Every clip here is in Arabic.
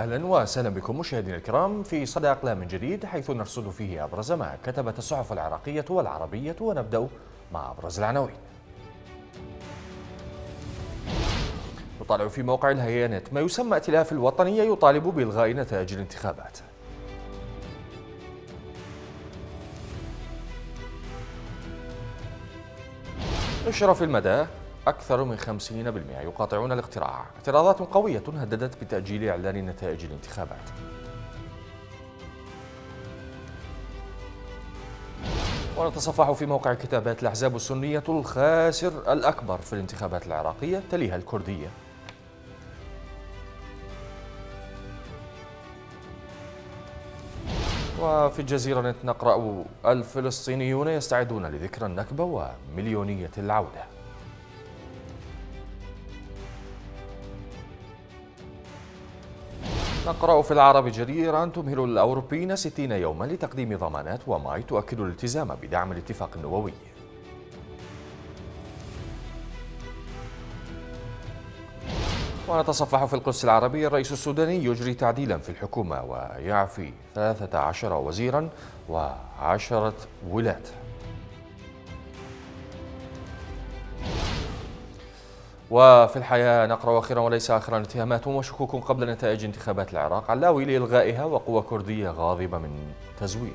أهلا وسهلا بكم مشاهدينا الكرام في صدى أقلام من جديد حيث نرصد فيه أبرز ما كتبت الصحف العراقية والعربية ونبدأ مع أبرز العناوين. يطالع في موقع الهيانات ما يسمى ائتلاف الوطنيه يطالب بإلغاء نتائج الانتخابات. اشرف المدى أكثر من 50% يقاطعون الاقتراع. اعتراضات قوية هددت بتأجيل إعلان نتائج الانتخابات. ونتصفح في موقع كتابات الأحزاب السنية الخاسر الأكبر في الانتخابات العراقية تليها الكردية. وفي الجزيرة نقرأ الفلسطينيون يستعدون لذكرى النكبة ومليونية العودة. نقرأ في العرب جريرا تمهل الأوروبيين 60 يوما لتقديم ضمانات وماي تؤكد الالتزام بدعم الاتفاق النووي. ونتصفح في القدس العربي الرئيس السوداني يجري تعديلا في الحكومة ويعفي 13 وزيرا وعشرة ولاة. وفي الحياة نقرأ أخيرا وليس آخرا اتهامات وشكوك قبل نتائج انتخابات العراق علاوي لإلغائها وقوى كردية غاضبة من تزوير.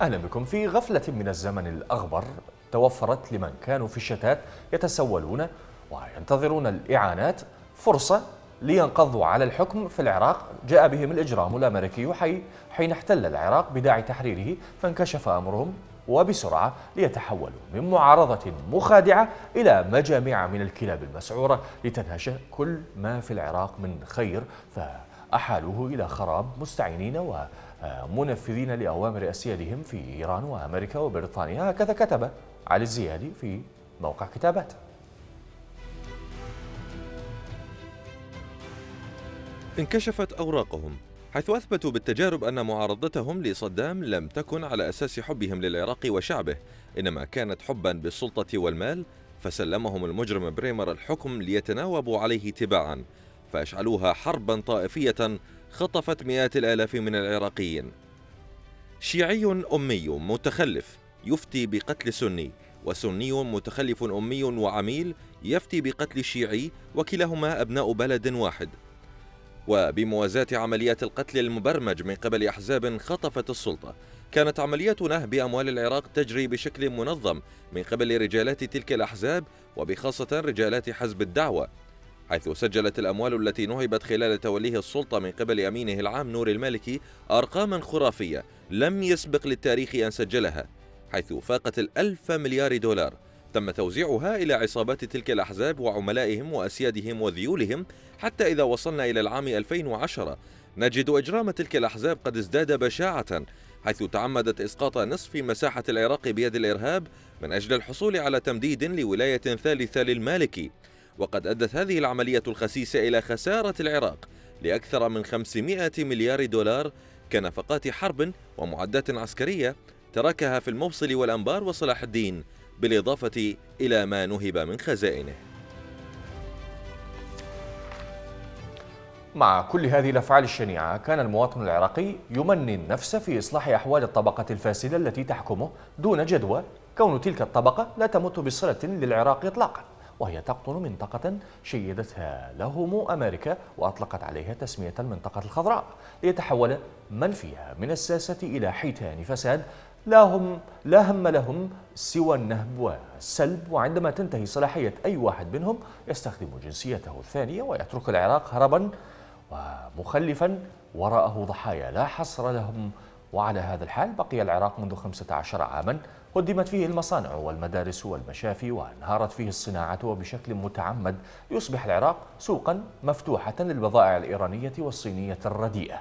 أهلا بكم. في غفلة من الزمن الأغبر توفرت لمن كانوا في الشتات يتسولون وينتظرون الإعانات فرصة لينقضوا على الحكم في العراق. جاء بهم الإجرام الأمريكي حي حين احتل العراق بداعي تحريره فانكشف أمرهم وبسرعة ليتحولوا من معارضة مخادعة إلى مجامع من الكلاب المسعورة لتنهش كل ما في العراق من خير. فأحالوه إلى خراب مستعينين ومنفذين لأوامر أسيادهم في إيران وأمريكا وبريطانيا. هكذا كتب علي الزيادي في موقع كتاباته. انكشفت أوراقهم حيث أثبتوا بالتجارب أن معارضتهم لصدام لم تكن على أساس حبهم للعراق وشعبه إنما كانت حبا بالسلطة والمال فسلمهم المجرم بريمر الحكم ليتناوبوا عليه تباعا فأشعلوها حربا طائفية خطفت مئات الآلاف من العراقيين. شيعي أمي متخلف يفتي بقتل سني وسني متخلف أمي وعميل يفتي بقتل شيعي وكلاهما أبناء بلد واحد. وبموازاة عمليات القتل المبرمج من قبل أحزاب خطفت السلطة. كانت عمليات نهب أموال العراق تجري بشكل منظم من قبل رجالات تلك الأحزاب وبخاصة رجالات حزب الدعوة حيث سجلت الأموال التي نهبت خلال توليه السلطة من قبل أمينه العام نور المالكي أرقاما خرافية لم يسبق للتاريخ أن سجلها حيث فاقت الألف مليار دولار. تم توزيعها إلى عصابات تلك الأحزاب وعملائهم وأسيادهم وذيولهم حتى إذا وصلنا إلى العام 2010 نجد إجرام تلك الأحزاب قد ازداد بشاعة حيث تعمدت إسقاط نصف مساحة العراق بيد الإرهاب من أجل الحصول على تمديد لولاية ثالثة للمالكي وقد أدت هذه العملية الخسيسة إلى خسارة العراق لأكثر من 500 مليار دولار كنفقات حرب ومعدات عسكرية تركها في الموصل والأنبار وصلاح الدين. بالإضافة إلى ما نهب من خزائنه. مع كل هذه الأفعال الشنيعة كان المواطن العراقي يمني النفس في إصلاح أحوال الطبقة الفاسدة التي تحكمه دون جدوى. كون تلك الطبقة لا تمت بصلة للعراق اطلاقا وهي تقطن منطقة شيدتها لهم أمريكا وأطلقت عليها تسمية المنطقة الخضراء ليتحول من فيها من الساسة إلى حيتان فساد لا هم لا هم لهم سوى النهب والسلب وعندما تنتهي صلاحية أي واحد منهم يستخدم جنسيته الثانية ويترك العراق هربا ومخلفا وراءه ضحايا لا حصر لهم. وعلى هذا الحال بقي العراق منذ 15 عاما هدمت فيه المصانع والمدارس والمشافي وانهارت فيه الصناعة وبشكل متعمد يصبح العراق سوقا مفتوحة للبضائع الإيرانية والصينية الرديئة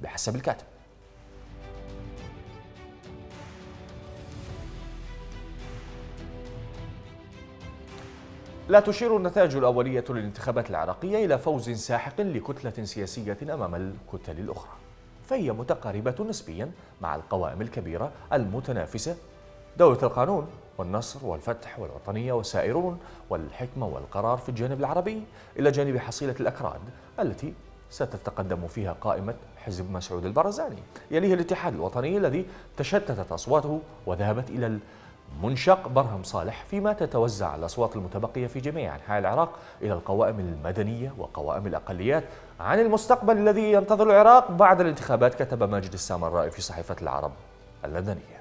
بحسب الكاتب. لا تشير النتائج الأولية للانتخابات العراقية إلى فوز ساحق لكتلة سياسية أمام الكتل الأخرى. فهي متقاربة نسبيا مع القوائم الكبيرة المتنافسة. دولة القانون والنصر والفتح والوطنية والسائرون والحكمة والقرار في الجانب العربي إلى جانب حصيلة الأكراد التي ستتقدم فيها قائمة حزب مسعود البرزاني يليه الاتحاد الوطني الذي تشتتت أصواته وذهبت إلى منشق برهم صالح فيما تتوزع الأصوات المتبقية في جميع أنحاء العراق إلى القوائم المدنية وقوائم الأقليات عن المستقبل الذي ينتظر العراق بعد الانتخابات كتب ماجد السامرائي في صحيفة العرب اللندنية.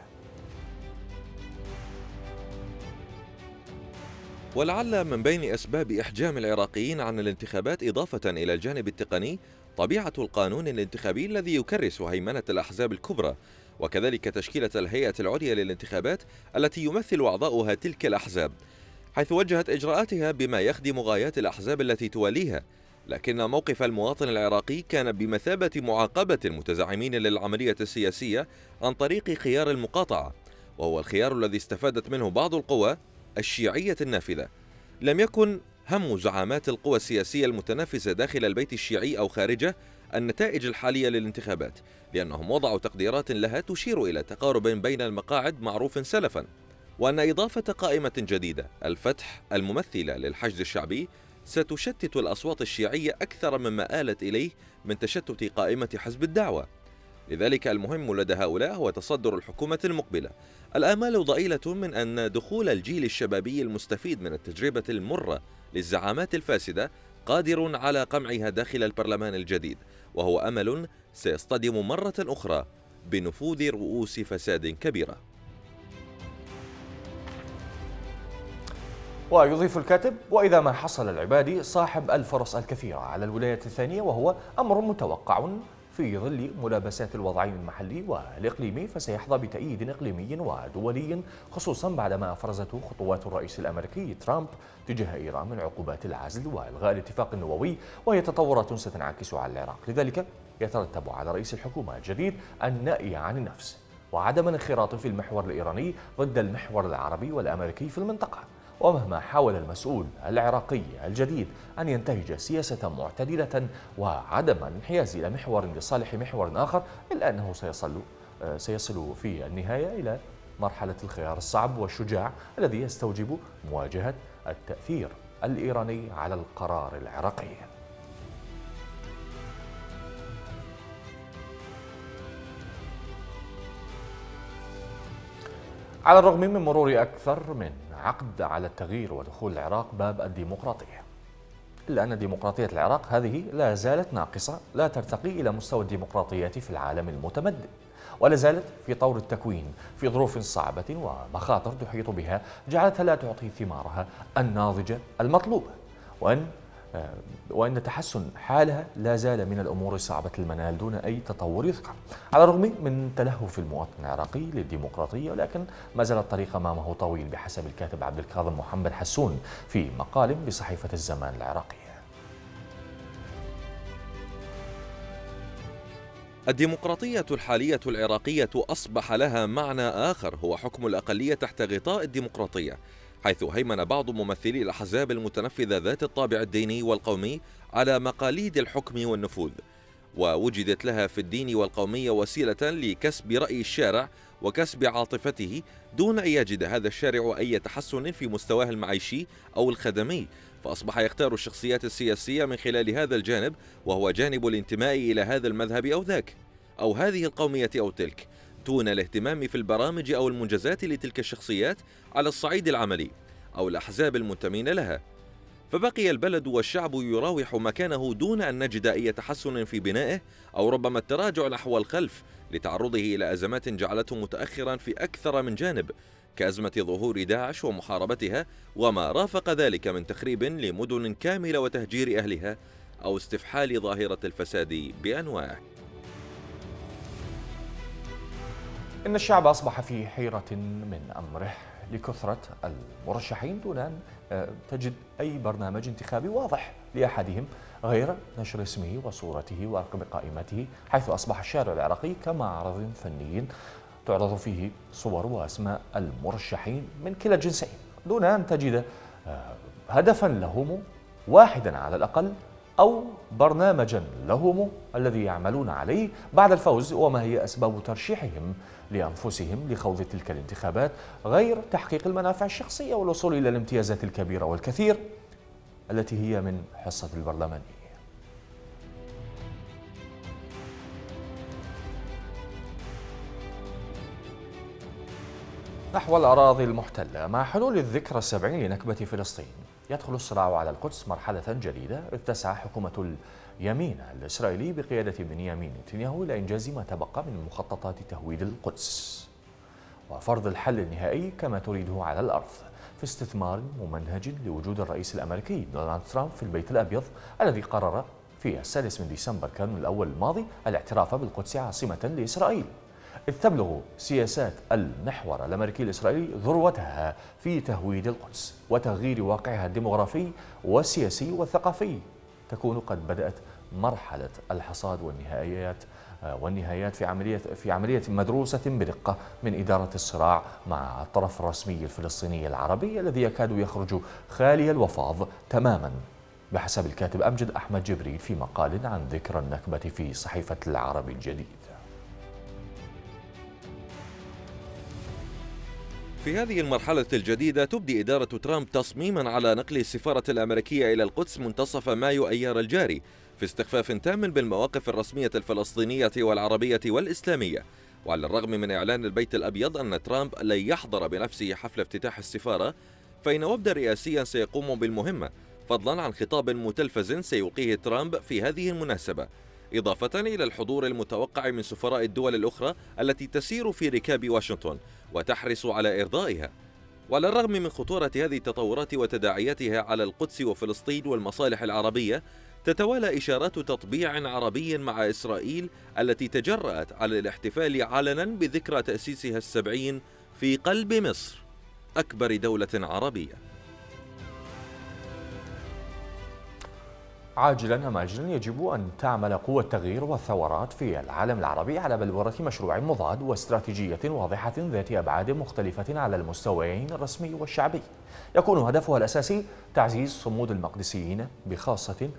ولعل من بين أسباب إحجام العراقيين عن الانتخابات إضافة إلى الجانب التقني طبيعة القانون الانتخابي الذي يكرس هيمنة الأحزاب الكبرى وكذلك تشكيلة الهيئة العليا للانتخابات التي يمثل أعضاؤها تلك الأحزاب حيث وجهت إجراءاتها بما يخدم غايات الأحزاب التي تواليها لكن موقف المواطن العراقي كان بمثابة معاقبة المتزعمين للعملية السياسية عن طريق خيار المقاطعة وهو الخيار الذي استفادت منه بعض القوى الشيعية النافذة. لم يكن هم زعامات القوى السياسية المتنافسة داخل البيت الشيعي أو خارجه النتائج الحالية للانتخابات لأنهم وضعوا تقديرات لها تشير إلى تقارب بين المقاعد معروف سلفا وأن إضافة قائمة جديدة الفتح الممثلة للحشد الشعبي ستشتت الأصوات الشيعية أكثر مما آلت إليه من تشتت قائمة حزب الدعوة. لذلك المهم لدى هؤلاء هو تصدر الحكومة المقبلة. الآمال ضئيلة من أن دخول الجيل الشبابي المستفيد من التجربة المرة للزعامات الفاسدة قادر على قمعها داخل البرلمان الجديد وهو أمل سيصطدم مرة أخرى بنفوذ رؤوس فساد كبيرة. ويضيف الكاتب وإذا ما حصل العبادي صاحب الفرص الكثيرة على الولاية الثانية وهو أمر متوقع. في ظل ملابسات الوضعين المحلي والإقليمي فسيحظى بتأييد إقليمي ودولي خصوصا بعدما أفرزته خطوات الرئيس الأمريكي ترامب تجاه إيران من عقوبات العزل وإلغاء الاتفاق النووي وهي تطورات ستنعكس على العراق. لذلك يترتب على رئيس الحكومة الجديد النأي عن النفس وعدم الانخراط في المحور الإيراني ضد المحور العربي والأمريكي في المنطقة. ومهما حاول المسؤول العراقي الجديد أن ينتهج سياسة معتدلة وعدم الانحياز إلى محور لصالح محور آخر إلا أنه سيصل سيصل في النهاية إلى مرحلة الخيار الصعب والشجاع الذي يستوجب مواجهة التأثير الإيراني على القرار العراقي. على الرغم من مرور أكثر من عقد على التغيير ودخول العراق باب الديمقراطية. إلا أن ديمقراطية العراق هذه لا زالت ناقصة لا ترتقي إلى مستوى الديمقراطيات في العالم المتمدن ولا زالت في طور التكوين في ظروف صعبة ومخاطر تحيط بها جعلتها لا تعطي ثمارها الناضجة المطلوبة. وأن وأن تحسن حالها لا زال من الأمور صعبة المنال دون أي تطور يذكر. على الرغم من تلهف المواطن العراقي للديمقراطية ولكن ما زال الطريق أمامه طويل بحسب الكاتب عبد الكاظم محمد حسون في مقال بصحيفة الزمان العراقية. الديمقراطية الحالية العراقية أصبح لها معنى آخر هو حكم الأقلية تحت غطاء الديمقراطية. حيث هيمن بعض ممثلي الأحزاب المتنفذة ذات الطابع الديني والقومي على مقاليد الحكم والنفوذ ووجدت لها في الدين والقومية وسيلة لكسب رأي الشارع وكسب عاطفته دون أن يجد هذا الشارع أي تحسن في مستواه المعيشي أو الخدمي. فأصبح يختار الشخصيات السياسية من خلال هذا الجانب وهو جانب الانتماء إلى هذا المذهب أو ذاك أو هذه القومية أو تلك. دون الاهتمام في البرامج أو المنجزات لتلك الشخصيات على الصعيد العملي أو الأحزاب المنتمين لها. فبقي البلد والشعب يراوح مكانه دون أن نجد أي تحسن في بنائه أو ربما التراجع نحو الخلف لتعرضه إلى أزمات جعلته متأخرا في أكثر من جانب كأزمة ظهور داعش ومحاربتها وما رافق ذلك من تخريب لمدن كاملة وتهجير أهلها أو استفحال ظاهرة الفساد بأنواعه. إن الشعب أصبح في حيرة من أمره. لكثرة المرشحين دون أن آه، تجد أي برنامج انتخابي واضح لأحدهم غير نشر اسمه وصورته ورقم قائمته حيث أصبح الشارع العراقي كمعرض فني تعرض فيه صور وأسماء المرشحين من كلا الجنسين دون أن تجد آه، هدفا لهم واحدا على الأقل أو برنامجا لهم الذي يعملون عليه بعد الفوز وما هي أسباب ترشيحهم لأنفسهم لخوض تلك الانتخابات غير تحقيق المنافع الشخصية والوصول إلى الامتيازات الكبيرة والكثير التي هي من حصة البرلمانية نحو الأراضي المحتلة مع حلول الذكرى السبعين لنكبة فلسطين يدخل الصراع على القدس مرحلة جديدة إذ تسعى حكومة اليمين الإسرائيلي بقيادة بنيامين نتنياهو إلى إنجاز ما تبقى من مخططات تهويد القدس. وفرض الحل النهائي كما تريده على الأرض في استثمار ممنهج لوجود الرئيس الأمريكي دونالد ترامب في البيت الأبيض الذي قرر في السادس من ديسمبر كانون الأول الماضي الاعتراف بالقدس عاصمة لإسرائيل. إذ تبلغ سياسات المحور الأمريكي الإسرائيلي ذروتها في تهويد القدس وتغيير واقعها الديمغرافي والسياسي والثقافي. تكون قد بدأت مرحلة الحصاد والنهايات والنهايات في عملية في عملية مدروسة بدقة من إدارة الصراع مع الطرف الرسمي الفلسطيني العربي الذي يكاد يخرج خالي الوفاض تماما. بحسب الكاتب أمجد أحمد جبريل في مقال عن ذكرى النكبة في صحيفة العربي الجديد. في هذه المرحلة الجديدة تبدي إدارة ترامب تصميما على نقل السفارة الأمريكية إلى القدس منتصف مايو أيار الجاري في استخفاف تام بالمواقف الرسمية الفلسطينية والعربية والإسلامية. وعلى الرغم من إعلان البيت الأبيض أن ترامب لن يحضر بنفسه حفل افتتاح السفارة فإن وفدا رئاسيا سيقوم بالمهمة فضلا عن خطاب متلفز سيلقيه ترامب في هذه المناسبة. إضافة إلى الحضور المتوقع من سفراء الدول الأخرى التي تسير في ركاب واشنطن وتحرص على إرضائها. وعلى الرغم من خطورة هذه التطورات وتداعياتها على القدس وفلسطين والمصالح العربية تتوالى إشارات تطبيع عربي مع إسرائيل التي تجرأت على الاحتفال علنا بذكرى تأسيسها السبعين في قلب مصر أكبر دولة عربية. عاجلا أم آجلا يجب أن تعمل قوى التغيير والثورات في العالم العربي على بلورة مشروع مضاد واستراتيجية واضحة ذات أبعاد مختلفة على المستويين الرسمي والشعبي. يكون هدفها الأساسي تعزيز صمود المقدسيين بخاصة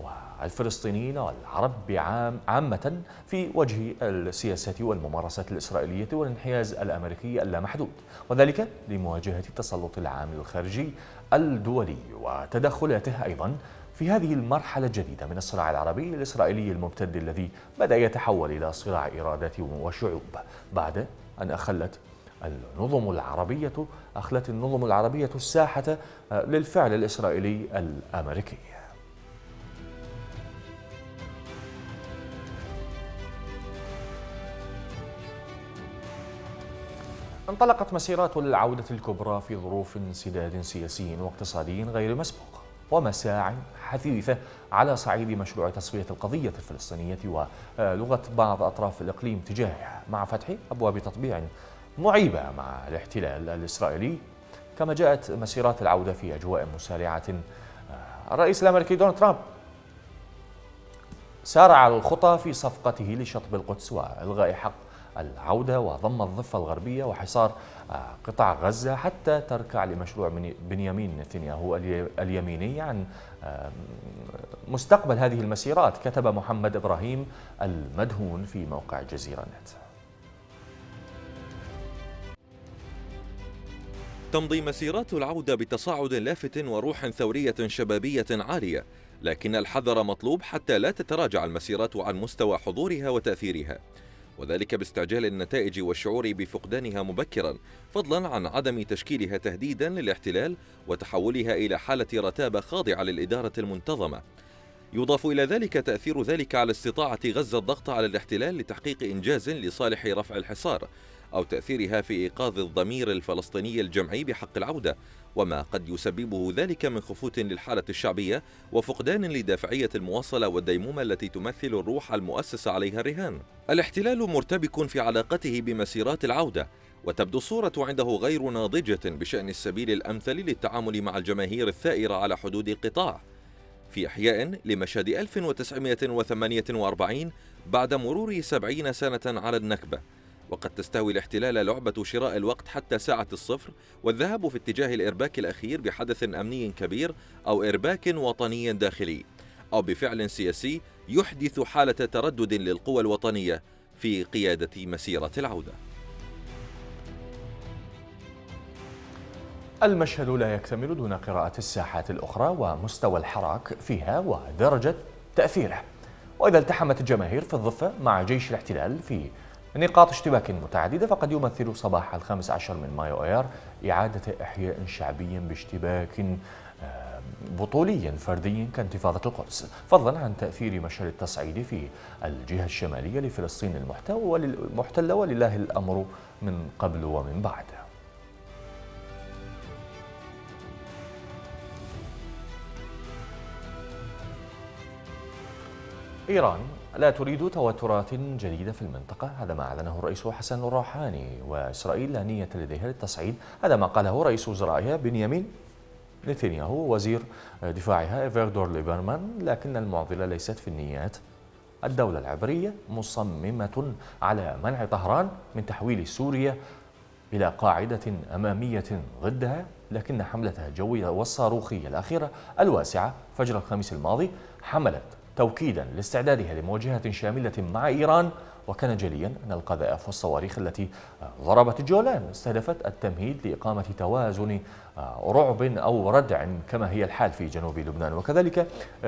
والفلسطينيين والعرب بعام عامة في وجه السياسة والممارسات الإسرائيلية والانحياز الأمريكي اللامحدود وذلك لمواجهة التسلط العامل الخارجي الدولي وتدخلاته أيضا في هذه المرحلة الجديدة من الصراع العربي الإسرائيلي الممتد الذي بدأ يتحول إلى صراع إرادات وشعوب بعد أن أخلت النظم العربية أخلت النظم العربية الساحة آه، للفعل الإسرائيلي الأمريكي. انطلقت مسيرات العودة الكبرى في ظروف انسداد سياسي واقتصادي غير مسبوق. ومساع حثيثة على صعيد مشروع تصفية القضية الفلسطينية ولغة بعض أطراف الإقليم تجاهها مع فتح أبواب تطبيع معيبة مع الاحتلال الإسرائيلي. كما جاءت مسيرات العودة في أجواء مسارعة. الرئيس الأمريكي دونالد ترامب سارع الخطى في صفقته لشطب القدس وإلغاء حق العودة وضم الضفة الغربية وحصار آه، قطاع غزة حتى تركع لمشروع بنيامين نتنياهو اليميني عن مستقبل هذه المسيرات كتب محمد إبراهيم المدهون في موقع جزيرة نت. تمضي مسيرات العودة بتصاعد لافت وروح ثورية شبابية عالية لكن الحذر مطلوب حتى لا تتراجع المسيرات عن مستوى حضورها وتأثيرها. وذلك باستعجال النتائج والشعور بفقدانها مبكرا فضلا عن عدم تشكيلها تهديدا للاحتلال وتحولها إلى حالة رتابة خاضعة للإدارة المنتظمة. يضاف إلى ذلك تأثير ذلك على استطاعة غزة الضغط على الاحتلال لتحقيق إنجاز لصالح رفع الحصار. أو تأثيرها في إيقاظ الضمير الفلسطيني الجمعي بحق العودة وما قد يسببه ذلك من خفوت للحالة الشعبية وفقدان لدافعية المواصلة والديمومة التي تمثل الروح المؤسس عليها الرهان. الاحتلال مرتبك في علاقته بمسيرات العودة وتبدو الصورة عنده غير ناضجة بشأن السبيل الأمثل للتعامل مع الجماهير الثائرة على حدود القطاع في إحياء لمشهد 1948 بعد مرور سبعين سنة على النكبة. وقد تستهوي الاحتلال لعبة شراء الوقت حتى ساعة الصفر والذهاب في اتجاه الإرباك الأخير بحدث أمني كبير أو إرباك وطني داخلي أو بفعل سياسي يحدث حالة تردد للقوى الوطنية في قيادة مسيرة العودة. المشهد لا يكتمل دون قراءة الساحات الأخرى ومستوى الحراك فيها ودرجة تأثيره. وإذا التحمت الجماهير في الضفة مع جيش الاحتلال في نقاط اشتباك متعددة فقد يمثل صباح الخامس عشر من مايو أيار إعادة إحياء شعبي باشتباك بطولي فردي كانتفاضة القدس فضلا عن تأثير مشهد التصعيد في الجهة الشمالية لفلسطين المحتلة ولله الأمر من قبل ومن بعد. إيران لا تريد توترات جديدة في المنطقة. هذا ما أعلنه الرئيس حسن الروحاني وإسرائيل لا نية لديها للتصعيد. هذا ما قاله رئيس وزرائها بنيامين نتنياهو وزير دفاعها أفيغدور ليبرمان. لكن المعضلة ليست في النيات. الدولة العبرية مصممة على منع طهران من تحويل سوريا إلى قاعدة أمامية ضدها. لكن حملتها الجوية والصاروخية الأخيرة الواسعة فجر الخميس الماضي حملت توكيدا لاستعدادها لمواجهة شاملة مع إيران وكان جليا أن القذائف والصواريخ التي ضربت الجولان استهدفت التمهيد لإقامة توازن رعب أو ردع كما هي الحال في جنوب لبنان. وكذلك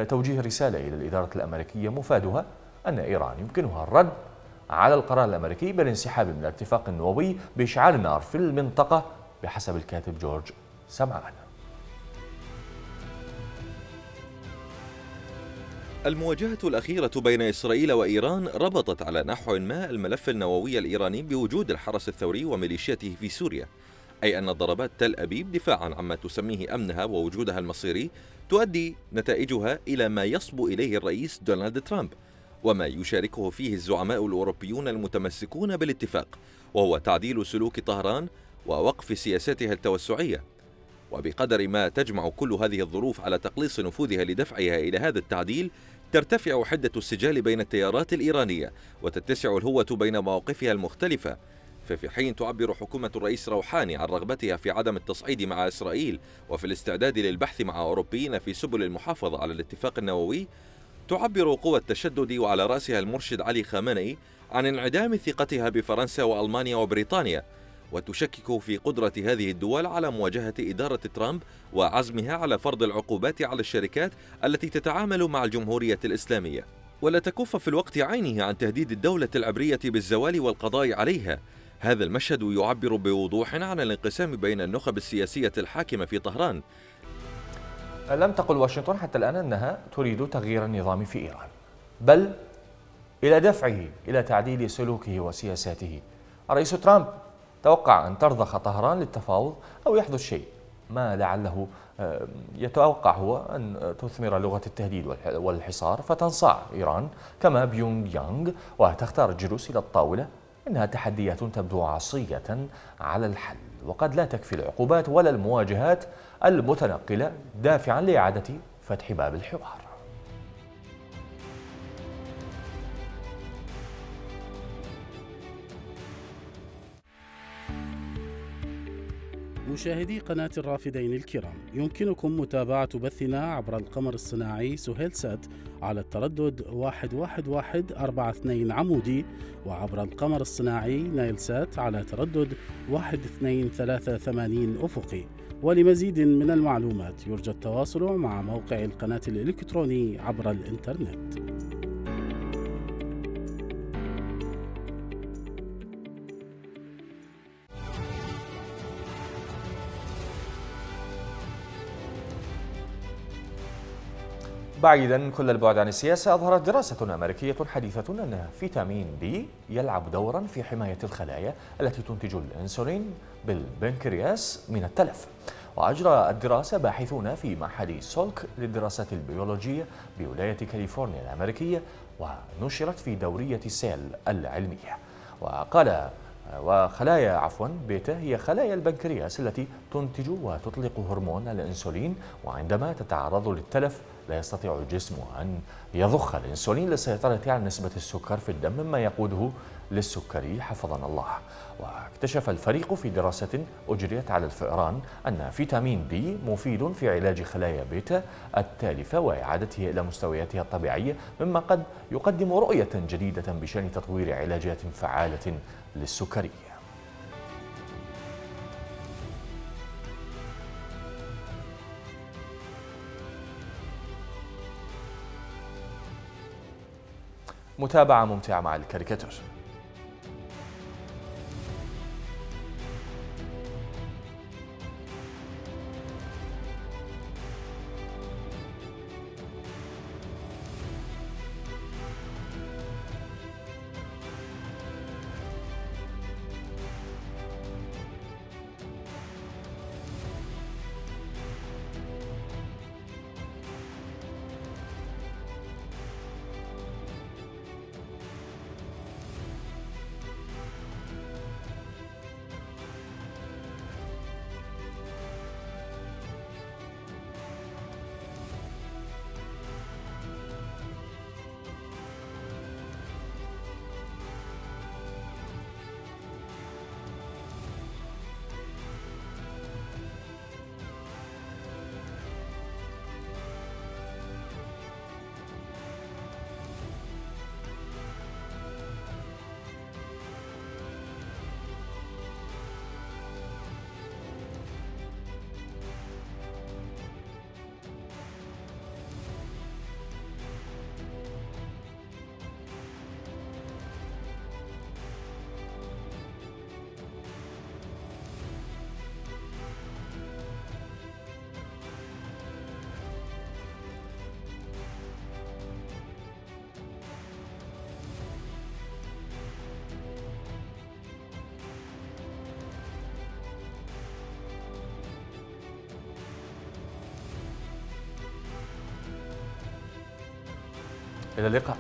توجيه رسالة إلى الإدارة الأمريكية مفادها أن إيران يمكنها الرد على القرار الأمريكي بالانسحاب من الاتفاق النووي بإشعال النار في المنطقة بحسب الكاتب جورج سمعان. المواجهة الأخيرة بين إسرائيل وإيران ربطت على نحو ما الملف النووي الإيراني بوجود الحرس الثوري وميليشياته في سوريا أي أن ضربات تل أبيب دفاعا عما تسميه أمنها ووجودها المصيري تؤدي نتائجها إلى ما يصبو إليه الرئيس دونالد ترامب وما يشاركه فيه الزعماء الأوروبيون المتمسكون بالاتفاق وهو تعديل سلوك طهران ووقف سياستها التوسعية. وبقدر ما تجمع كل هذه الظروف على تقليص نفوذها لدفعها إلى هذا التعديل ترتفع حدة السجال بين التيارات الإيرانية وتتسع الهوة بين مواقفها المختلفة ففي حين تعبر حكومة الرئيس روحاني عن رغبتها في عدم التصعيد مع إسرائيل وفي الاستعداد للبحث مع أوروبيين في سبل المحافظة على الاتفاق النووي تعبر قوى التشدد وعلى رأسها المرشد علي خامنئي عن انعدام ثقتها بفرنسا وألمانيا وبريطانيا وتشكك في قدرة هذه الدول على مواجهة إدارة ترامب وعزمها على فرض العقوبات على الشركات التي تتعامل مع الجمهورية الإسلامية. ولا تكف في الوقت عينه عن تهديد الدولة العبرية بالزوال والقضاء عليها. هذا المشهد يعبر بوضوح عن الانقسام بين النخب السياسية الحاكمة في طهران. لم تقل واشنطن حتى الآن أنها تريد تغيير النظام في إيران بل إلى دفعه إلى تعديل سلوكه وسياساته. الرئيس ترامب توقع أن ترضخ طهران للتفاوض أو يحدث شيء. ما لعله يتوقع هو أن تثمر لغة التهديد والحصار فتنصاع إيران كما بيونغ يانغ وتختار الجلوس إلى الطاولة إنها تحديات تبدو عصية على الحل. وقد لا تكفي العقوبات ولا المواجهات المتنقلة دافعا لإعادة فتح باب الحوار. مشاهدي قناة الرافدين الكرام يمكنكم متابعة بثنا عبر القمر الصناعي سهيل سات على التردد 11142 عمودي وعبر القمر الصناعي نايل سات على تردد 1238 أفقي. ولمزيد من المعلومات يرجى التواصل مع موقع القناة الإلكتروني عبر الإنترنت. بعيدا كل البعد عن السياسة أظهرت دراسة أمريكية حديثة أن فيتامين بي يلعب دورا في حماية الخلايا التي تنتج الأنسولين بالبنكرياس من التلف. وأجرى الدراسة باحثون في معهد سولك للدراسات البيولوجية بولاية كاليفورنيا الأمريكية ونشرت في دورية Cell العلمية. وقال وخلايا عفوا بيتا هي خلايا البنكرياس التي تنتج وتطلق هرمون الإنسولين وعندما تتعرض للتلف لا يستطيع الجسم أن يضخ. الإنسولين للسيطرة على نسبة السكر في الدم مما يقوده للسكري حفظنا الله. اكتشف الفريق في دراسة أجريت على الفئران أن فيتامين دي مفيد في علاج خلايا بيتا التالفة وإعادتها إلى مستوياتها الطبيعية مما قد يقدم رؤية جديدة بشأن تطوير علاجات فعالة للسكري. متابعة ممتعة مع الكاريكاتور. إلى اللقاء.